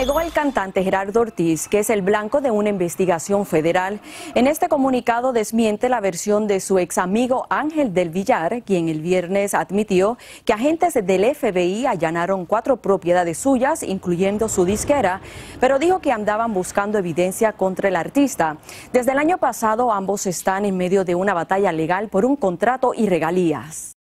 Negó el cantante Gerardo Ortiz, que es el blanco de una investigación federal. En este comunicado desmiente la versión de su ex amigo Ángel del Villar, quien el viernes admitió que agentes del FBI allanaron cuatro propiedades suyas, incluyendo su disquera, pero dijo que andaban buscando evidencia contra el artista. Desde el año pasado ambos están en medio de una batalla legal por un contrato y regalías.